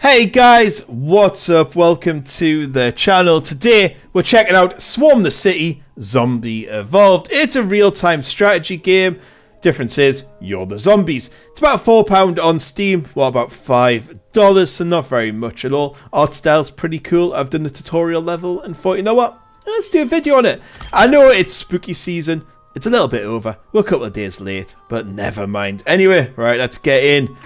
Hey guys, what's up? Welcome to the channel. Today we're checking out Swarm the City Zombie Evolved. It's a real-time strategy game. Difference is, you're the zombies. It's about £4 on Steam, well about $5, so not very much at all. Art style's pretty cool. I've done the tutorial level and thought, you know what? Let's do a video on it. I know it's spooky season. It's a little bit over. We're a couple of days late, but never mind. Anyway, right, let's get in.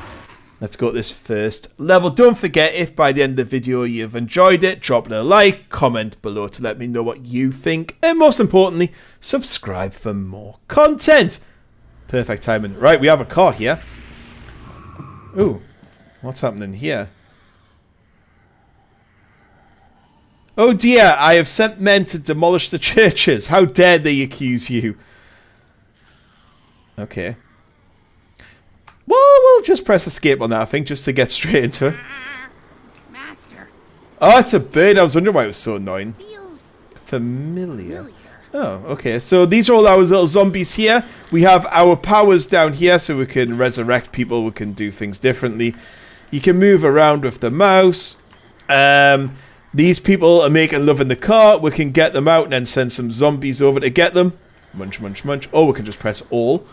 Let's go to this first level. Don't forget, if by the end of the video you've enjoyed it, drop a like, comment below to let me know what you think, and most importantly, subscribe for more content. Perfect timing. Right, we have a car here. Ooh, what's happening here? Oh dear, I have sent men to demolish the churches. How dare they accuse you? Okay. Just press escape on that, I think, just to get straight into it. Master. Oh, it's a bird. I was wondering why it was so annoying. Familiar. familiar. Oh, okay. So these are all our little zombies here. We have our powers down here so we can resurrect people. We can do things differently. You can move around with the mouse. Um, these people are making love in the car. We can get them out and then send some zombies over to get them. Munch, munch, munch. Or we can just press all.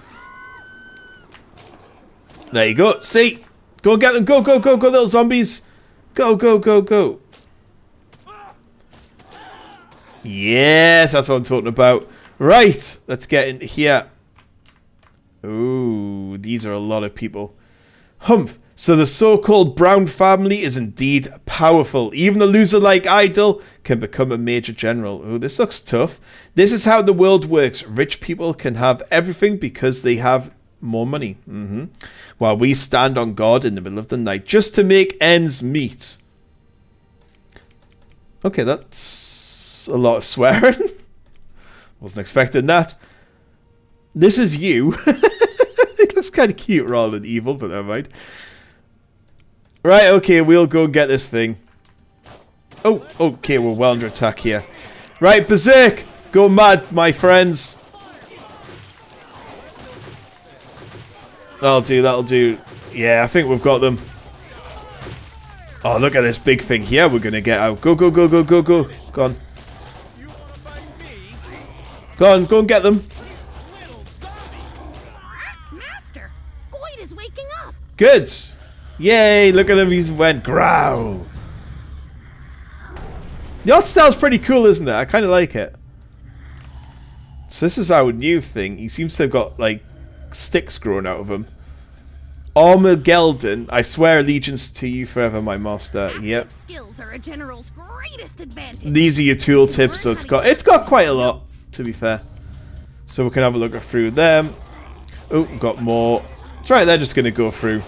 There you go. See? Go get them. Go, go, go, go, little zombies. Go, go, go, go. Yes, that's what I'm talking about. Right, let's get in here. Ooh, these are a lot of people. Humph. So the so-called Brown family is indeed powerful. Even a loser like Idol can become a major general. Ooh, this looks tough. This is how the world works. Rich people can have everything because they have more money. hmm While we stand on guard in the middle of the night just to make ends meet. Okay, that's a lot of swearing. Wasn't expecting that. This is you. it looks kind of cute rather than evil, but never mind. Right, okay, we'll go get this thing. Oh, okay, we're well under attack here. Right, Berserk! Go mad, my friends. That'll do, that'll do. Yeah, I think we've got them. Oh, look at this big thing here we're going to get out. Go, go, go, go, go, go. Go on. Go on, go and get them. Master, Goyd is waking up. Good. Yay, look at him, he's went growl. The art style's pretty cool, isn't it? I kind of like it. So this is our new thing. He seems to have got, like, sticks growing out of him. Armor Gelden, I swear allegiance to you forever, my master. Active Yep. skills are a general's greatest advantage. These are your tool tips, so it's got it's got quite a lot, to be fair. So we can have a look through them. Oh, got more. It's right, they're just gonna go through.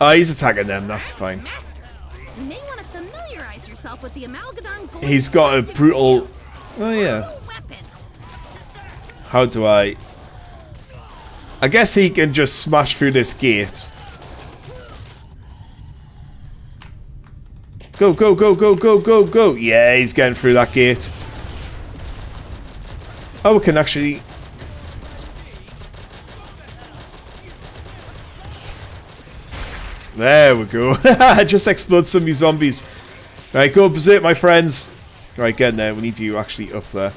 Oh, he's attacking them, that's fine. Master, you may want to familiarize yourself with the Amalgadon He's got a brutal... Oh, yeah. Weapon. How do I... I guess he can just smash through this gate. Go, go, go, go, go, go, go. Yeah, he's getting through that gate. Oh, we can actually... There we go. just explode some of these zombies. Right, go berserk, my friends. Right, get in there. We need you actually up there.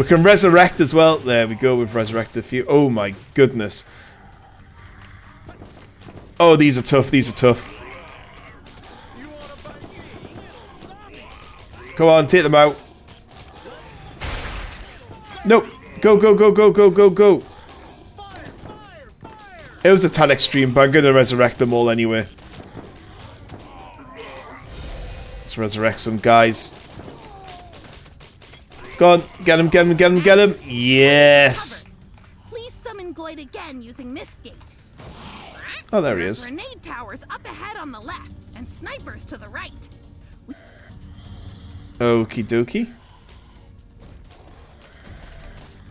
We can resurrect as well. There we go. We've resurrected a few. Oh my goodness. Oh, these are tough. These are tough. Come on, take them out. Nope. Go, go, go, go, go, go, go. It was a tad extreme, but I'm going to resurrect them all anyway. Let's resurrect some guys. Go on, get him, get him, get him, get him. Yes. Please summon Goyd again using Mistgate. Oh, there he is. Grenade towers up ahead on the left and snipers to the right. Okie dokie.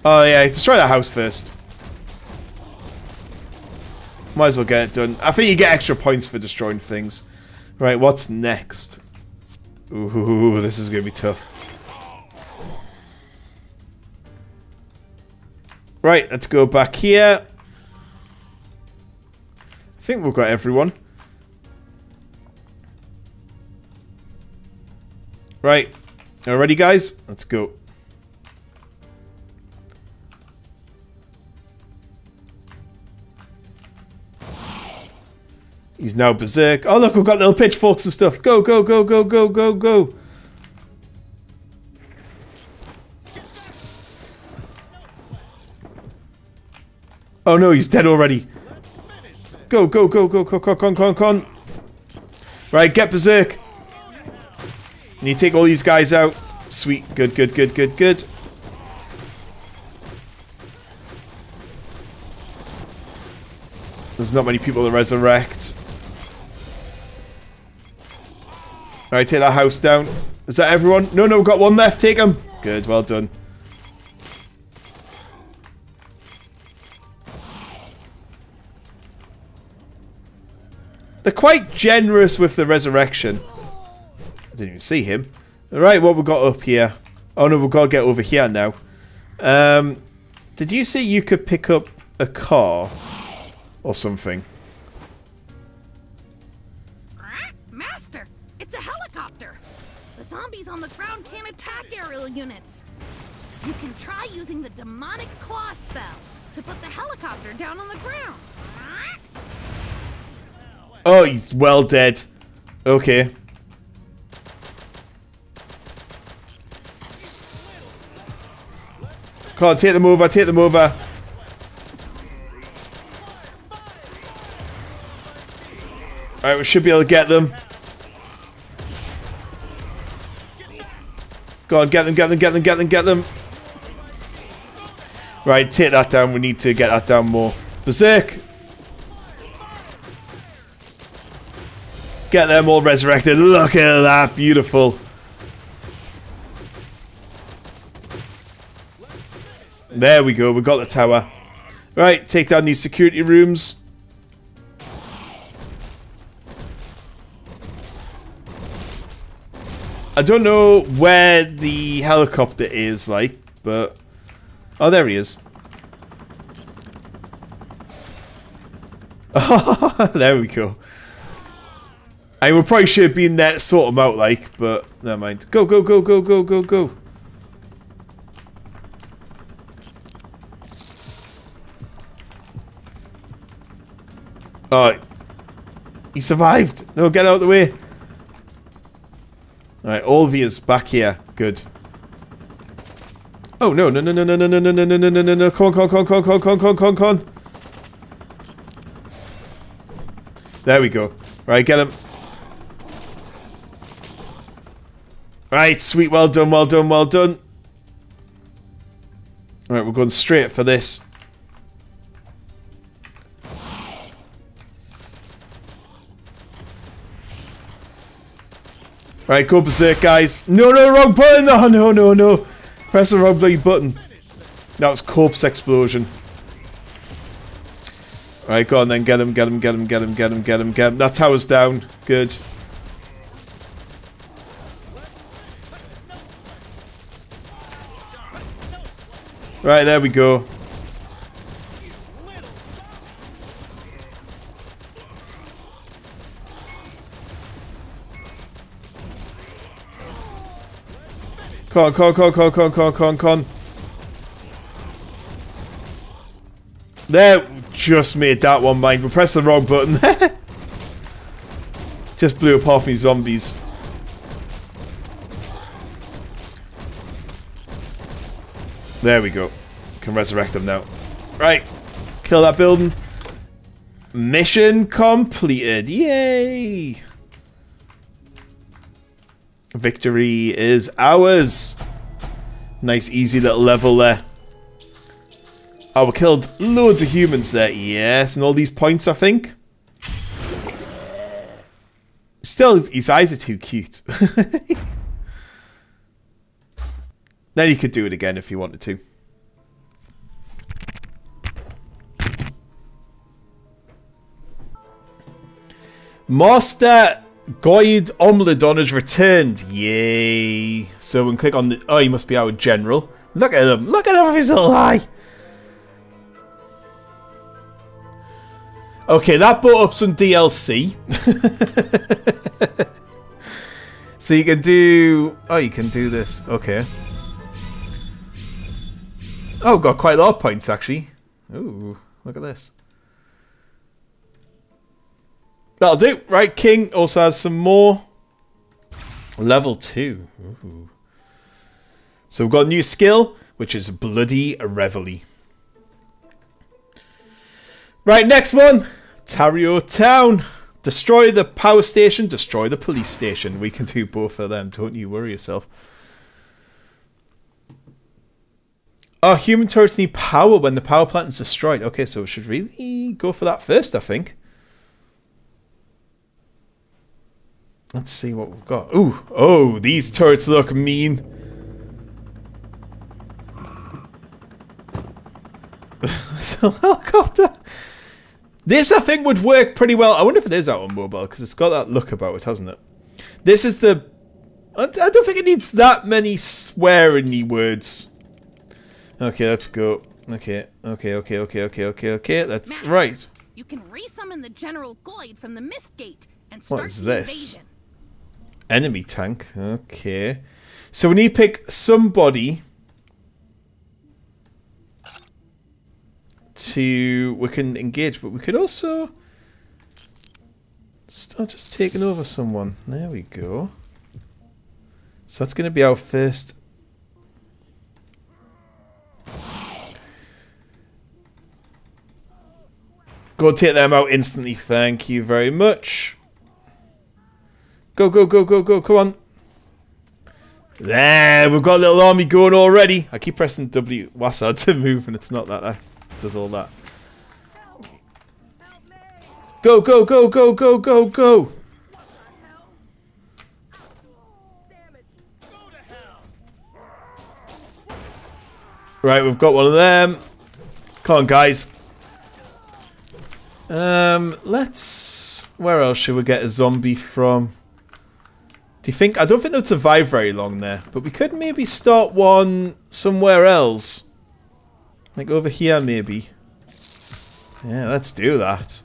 Oh yeah, destroy that house first. Might as well get it done. I think you get extra points for destroying things. Right, what's next? Ooh, this is gonna be tough. Right, let's go back here. I think we've got everyone. Right. Are ready, guys? Let's go. He's now berserk. Oh, look, we've got little pitchforks and stuff. Go, go, go, go, go, go, go. Oh no, he's dead already. Go, go, go, go, go, con, con, con, con. Right, get berserk. Need to take all these guys out. Sweet. Good, good, good, good, good. There's not many people to resurrect. Alright, take that house down. Is that everyone? No, no, got one left. Take him. Good, well done. They're quite generous with the resurrection. I didn't even see him. Alright, what we got up here? Oh no, we've got to get over here now. Um, did you say you could pick up a car? Or something? Master, it's a helicopter. The zombies on the ground can't attack aerial units. You can try using the demonic claw spell to put the helicopter down on the ground. Oh, he's well dead. Okay. Come on, take them over, take them over. Alright, we should be able to get them. Go on, get them, get them, get them, get them, get them. Right, take that down. We need to get that down more. Berserk! Get them all resurrected. Look at that. Beautiful. There we go. We got the tower. Right, take down these security rooms. I don't know where the helicopter is, like, but... Oh, there he is. there we go. I we probably should have been there to sort them out, like, but never mind. Go, go, go, go, go, go, go. Oh, he survived. No, get out of the way. Alright, Olvia's back here. Good. Oh, no, no, no, no, no, no, no, no, no, no, no, no, no, no, con, con, con, con, con, con, con, con, con. There we go. Right, get him. Right, sweet, well done, well done, well done. Alright, we're going straight for this. Right, go berserk, guys. No, no, wrong button! Oh, no, no, no. Press the wrong bloody button. That was corpse explosion. Alright, go on then. Get him, get him, get him, get him, get him, get him, get him. That tower's down. Good. Right, there we go. Con, con, con, con, con, con, con, con. There, just made that one mine. We pressed the wrong button. just blew up half me zombies. There we go. Can resurrect them now. Right. Kill that building. Mission completed. Yay! Victory is ours. Nice easy little level there. Oh, we killed loads of humans there. Yes, and all these points, I think. Still, his eyes are too cute. then you could do it again if you wanted to. Master Guide Omladon has returned. Yay. So we can click on the... Oh, he must be our general. Look at him. Look at him with his little eye. Okay, that brought up some DLC. so you can do... Oh, you can do this. Okay. Oh, got quite a lot of points, actually. Ooh, look at this. That'll do. Right, King also has some more. Level 2. Ooh. So we've got a new skill, which is Bloody Reveille. Right, next one. Tario Town. Destroy the power station, destroy the police station. We can do both of them, don't you worry yourself. Oh, human turrets need power when the power plant is destroyed. Okay, so we should really go for that first, I think. Let's see what we've got. Ooh, oh, these turrets look mean. It's a helicopter. This, I think, would work pretty well. I wonder if it is out on mobile, because it's got that look about it, hasn't it? This is the... I, don't think it needs that many swearing words. Okay, let's go. Okay, okay, okay, okay, okay, okay, okay. That's Master, right. You can resummon the General Goyd from the Mist Gate and start What is this? invasion. Enemy tank. Okay. So we need to pick somebody to we can engage, but we could also start just taking over someone. There we go. So that's going to be our first. Go take them out instantly. Thank you very much. Go, go, go, go, go. Come on. There, we've got a little army going already. I keep pressing W WASD to move and it's not that. That does all that. Go, go, go, go, go, go, go. Right, we've got one of them. Come on, guys. Um, let's... Where else should we get a zombie from? Do you think... I don't think they'll survive very long there. But we could maybe start one somewhere else. Like over here, maybe. Yeah, let's do that.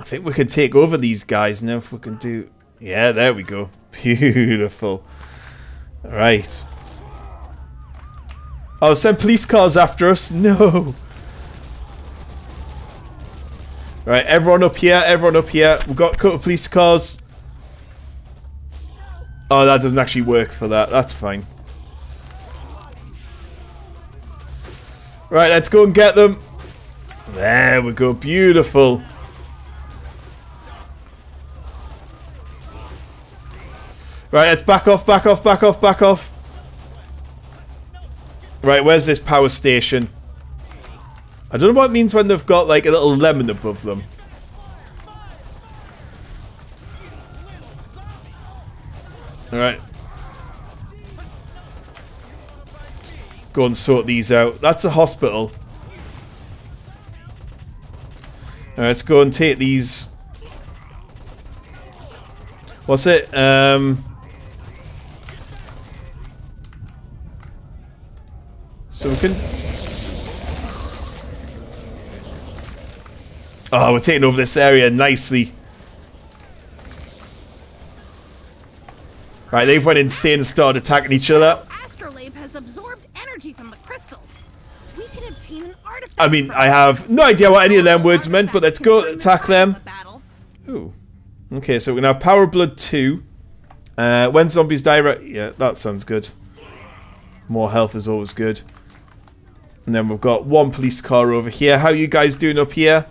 I think we can take over these guys now if we can do... Yeah, there we go. Beautiful. Right. Oh, send police cars after us? No. Right, everyone up here, everyone up here. We've got a couple of police cars. Oh, that doesn't actually work for that. That's fine. Right, let's go and get them. There we go. Beautiful. Right, let's back off, back off, back off, back off. Right, where's this power station? I don't know what it means when they've got like a little lemon above them. Alright. Go and sort these out. That's a hospital. Alright, let's go and take these. What's it? Um. So we can. Oh, we're taking over this area nicely. Right, they've went insane and started attacking each other. Astrolabe has absorbed energy from the crystals. We can obtain an artifact. I mean, I have no idea what any of them words meant, but let's go attack them. Ooh. Okay, so we're gonna have Power Blood 2. Uh, when zombies die, right? Yeah, that sounds good. More health is always good. And then we've got one police car over here. How you guys doing up here?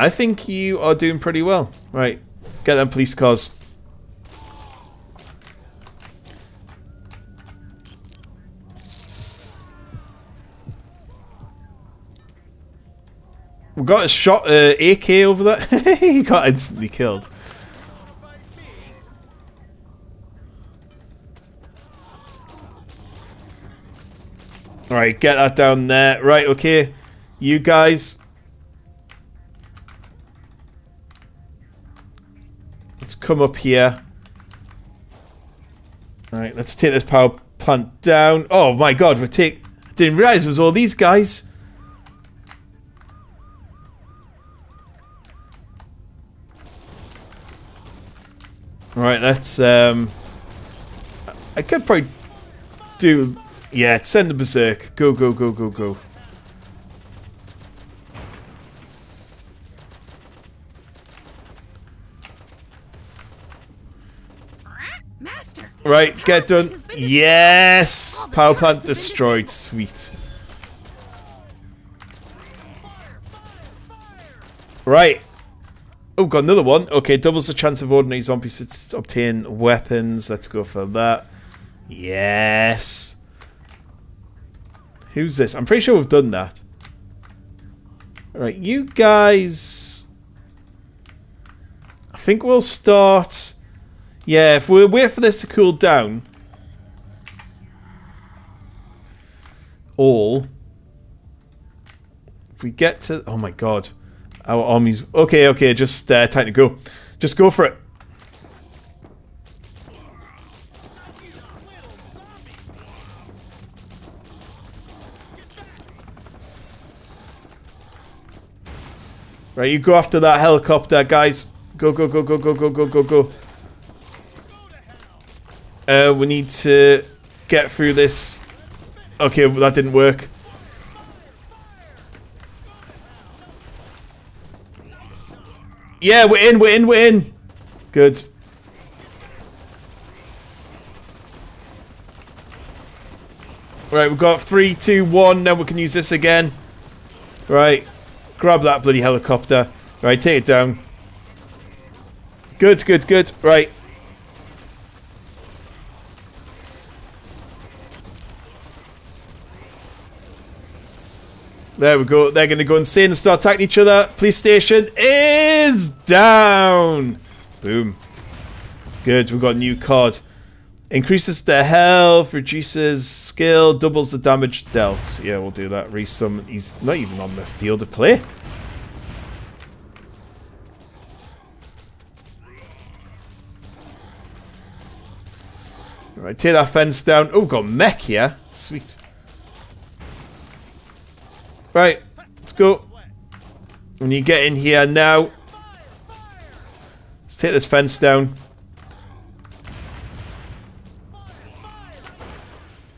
I think you are doing pretty well. Right, get them police cars. We got a shot uh, AK over there. he got instantly killed. Alright, get that down there. Right, okay. You guys. Let's come up here. Alright, let's take this power plant down. Oh my god, we're take didn't realize it was all these guys. Right, let's um I could probably do yeah, send the berserk. Go go go go go. Right, get done. plant has been destroyed. Yes! Power plant destroyed. Sweet. Right. Oh, got another one. Okay, doubles the chance of ordinary zombies to obtain weapons. Let's go for that. Yes. Who's this? I'm pretty sure we've done that. Alright, you guys... I think we'll start... Yeah, if we wait for this to cool down... All... If we get to... Oh my god. Our armies... Okay, okay, just uh, time to go. Just go for it. Right, you go after that helicopter, guys. Go, go, go, go, go, go, go, go, go. Uh, we need to get through this. Okay, well, that didn't work. Yeah, we're in, we're in, we're in. Good. Right, we've got three, two, one. Now we can use this again. Right. Grab that bloody helicopter. Right, take it down. Good, good, good. Right. There we go. They're going to go insane and start attacking each other. Police station is down. Boom. Good. We've got a new card. Increases their health, reduces skill, doubles the damage dealt. Yeah, we'll do that. Resummon. He's not even on the field of play. Right, tear that fence down. Oh, got mech here. Sweet. Right, let's go. When you get in here now, let's take this fence down.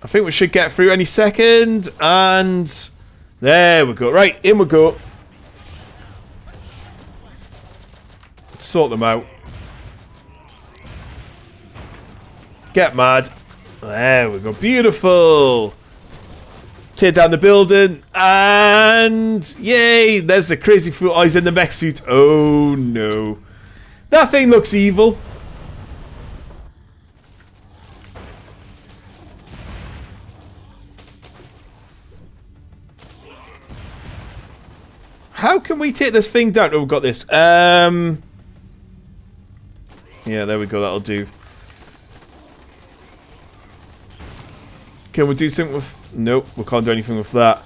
I think we should get through any second, and there we go. Right, in we go. Let's sort them out. Get mad. There we go. Beautiful. Tear down the building. And yay. There's the crazy fool. He's in the mech suit. Oh, no. That thing looks evil. How can we take this thing down? Oh, we've got this. Um. Yeah, there we go. That'll do. Can we do something with... Nope, we can't do anything with that.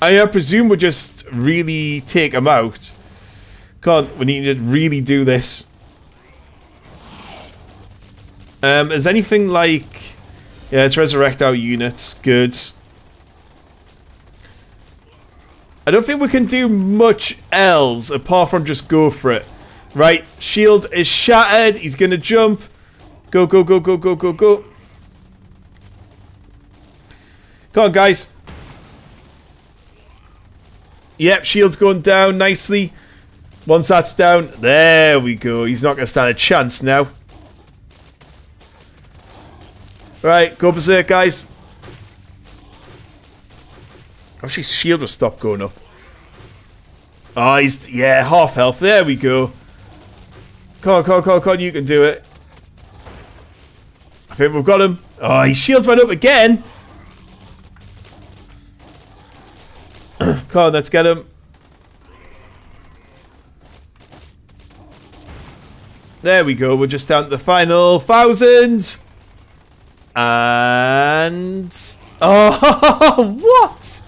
I, I presume we'll just really take them out. Can't, we need to really do this. Um, is anything like... Yeah, let's resurrect our units. Good. I don't think we can do much else apart from just go for it. Right, shield is shattered. He's going to jump. Go, go, go, go, go, go, go. Come on, guys. Yep, shield's going down nicely. Once that's down, there we go. He's not going to stand a chance now. Right, go berserk, guys. Actually, shield will stop going up. Oh, he's... Yeah, half health. There we go. Come on, come on, come on, come on. You can do it. I think we've got him. Oh, his shields went up again. Come on, let's get him. There we go. We're just down to the final thousand. And... Oh, what?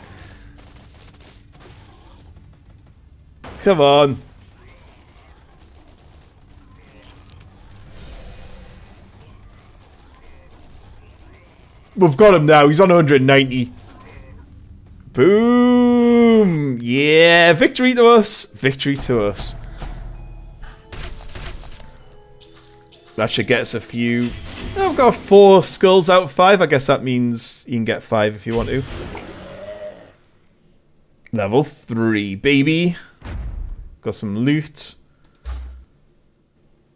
Come on. We've got him now. He's on 190. Boom. Yeah, victory to us. Victory to us. That should get us a few. I've got four skulls out of five. I guess that means you can get five if you want to. Level three, baby. Got some loot.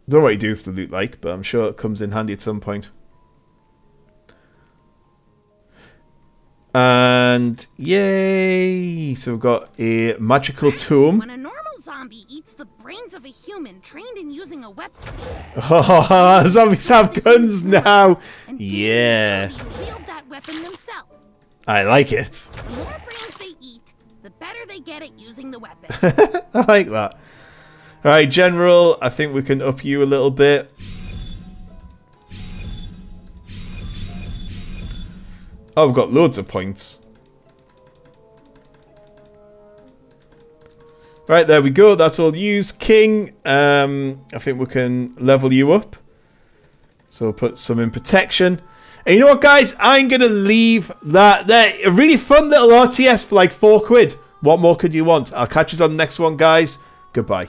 Don't know what you do with the loot like, but I'm sure it comes in handy at some point. And yay! So we've got a magical tomb. When a normal zombie eats the brains of a human trained in using a weapon, Oh, zombies have guns now. Yeah, that weapon themselves. I like it. The more brains they eat, the better they get at using the weapon. I like that. All right, General. I think we can up you a little bit. Oh, we've got loads of points. Right, there we go. That's all used. King, um, I think we can level you up. So we'll put some in protection. And you know what, guys? I'm going to leave that there. A really fun little RTS for like four quid. What more could you want? I'll catch you on the next one, guys. Goodbye.